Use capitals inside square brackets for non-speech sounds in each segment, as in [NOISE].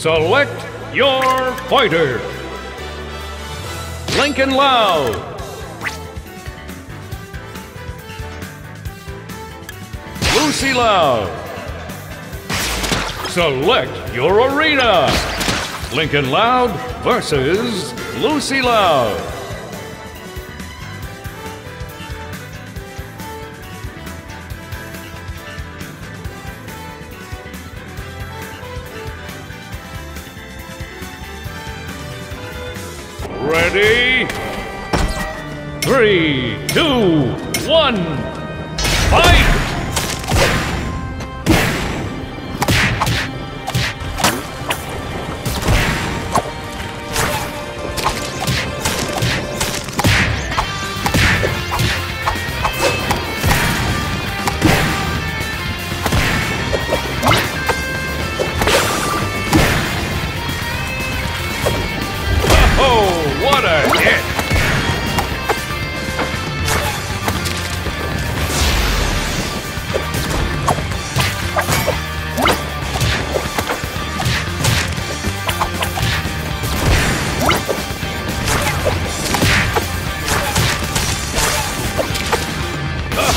Select your fighter. Lincoln Loud. Lucy Loud. Select your arena. Lincoln Loud versus Lucy Loud. Ready? Three, two, one, fight!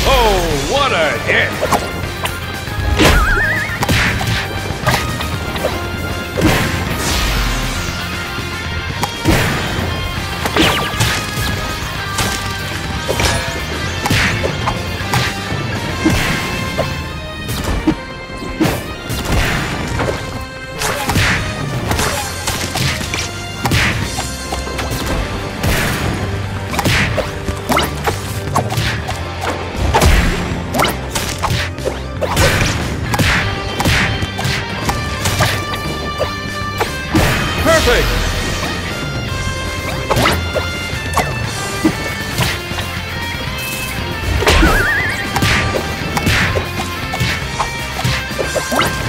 Oh, what a hit! Oh, [LAUGHS]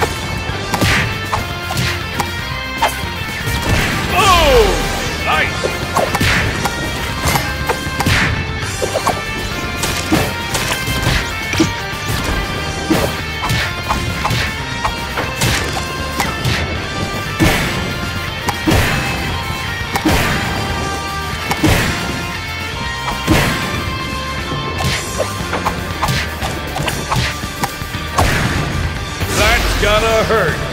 Gotta hurt.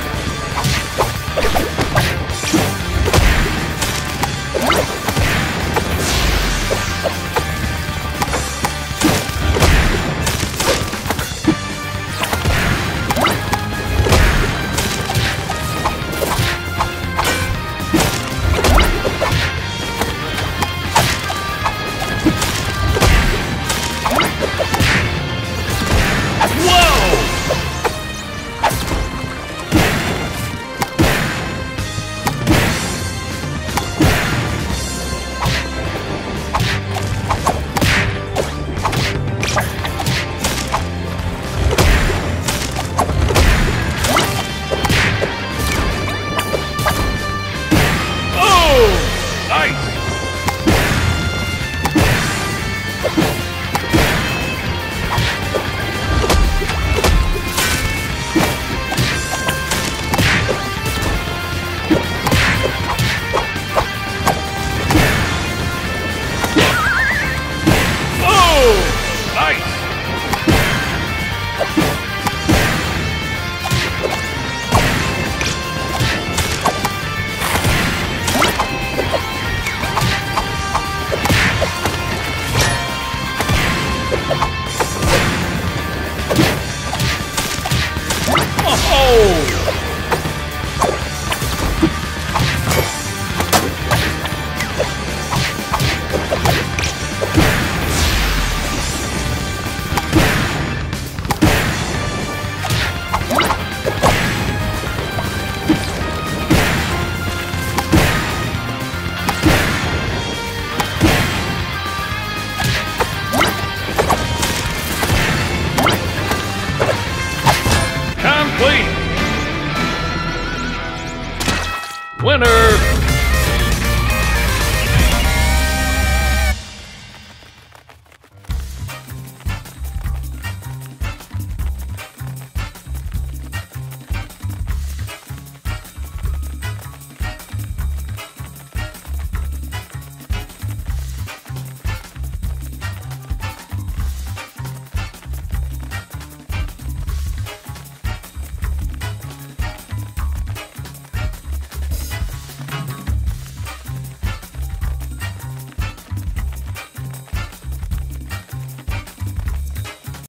Winner